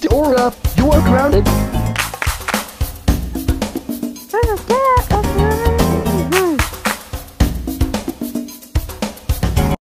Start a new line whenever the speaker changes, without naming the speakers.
Dora, you are grounded.
Okay.